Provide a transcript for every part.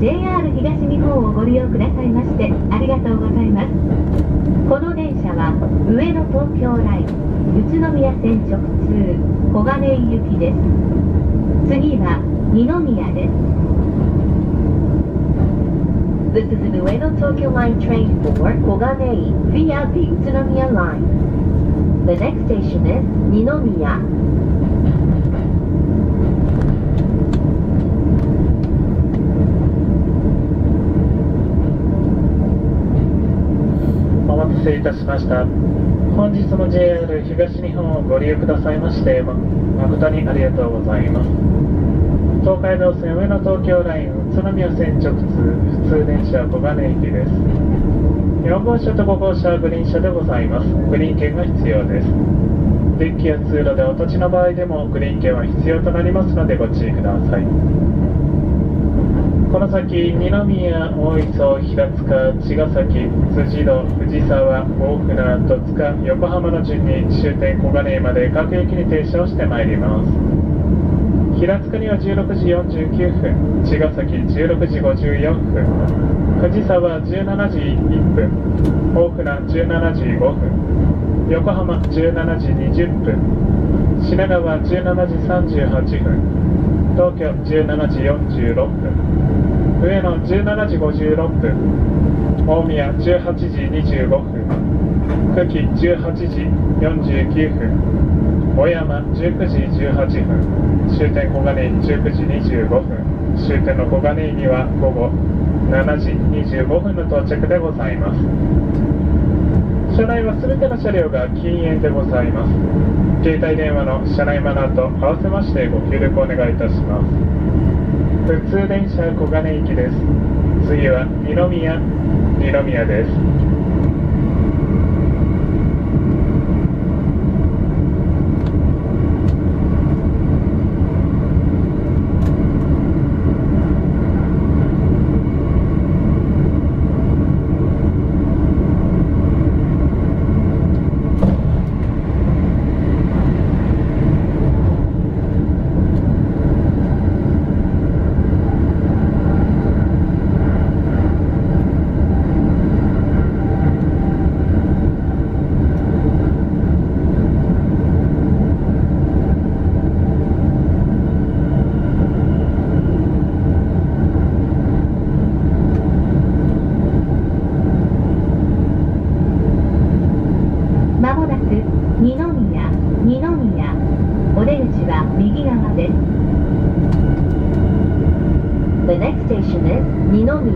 JR 東日本をご利用くださいましてありがとうございますこの電車は上野東京ライン宇都宮線直通小金井行きです次は二宮です This is an Ueno Tokyo Line train for Koganei via the Utsunomiya line. The next station is Ninomiya. お待たせいたしました。本日も JR 東日本をご利用くださいまして誠にありがとうございます。東海道線上野東京ライン宇都宮線直通普通電車小金井駅です。4号車と5号車はグリーン車でございます。グリーン券が必要です。デッキや通路でお立ちの場合でもグリーン券は必要となりますのでご注意ください。この先二宮大磯平塚茅ヶ崎辻堂藤沢大船戸塚横浜の順に終点小金井まで各駅に停車をしてまいります。平塚には16時49分茅ヶ崎16時54分藤沢17時1分大船17時5分横浜17時20分品川17時38分東京17時46分。上野17時56分。大宮18時25分。久喜18時49分。小山19時18分。終点小金井19時25分。終点の小金井には午後7時25分の到着でございます。車内は全ての車両が禁煙でございます。携帯電話の車内マナーと合わせましてご協力お願いいたします。普通電車小金井行きです。次は二宮二宮です。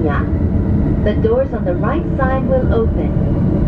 The doors on the right side will open.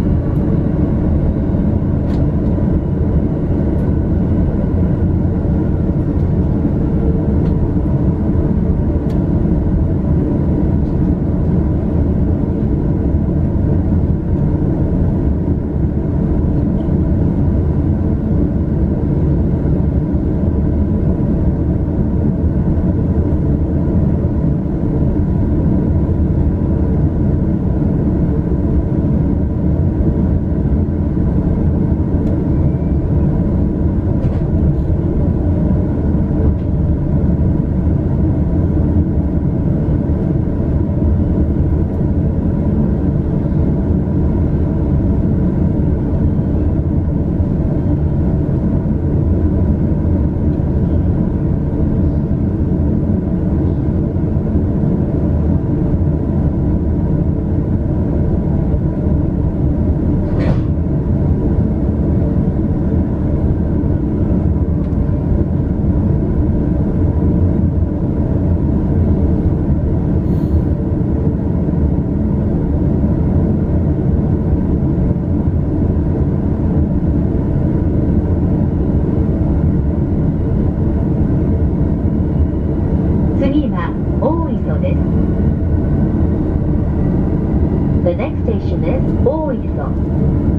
品種です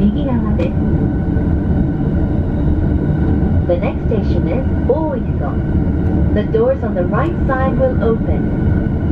右側で。す The next station is 大磯 The doors on the right side will open.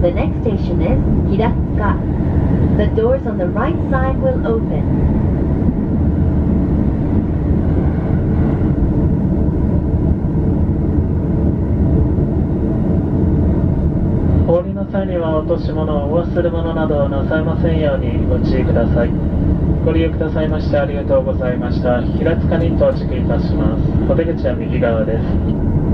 The next station is 平塚 The doors on the right side will open. お降りの際には落とし物お忘れ物などをなさいませんようにご注意ください。ご利用くださいましてありがとうございました。平塚に到着いたします。お出口は右側です。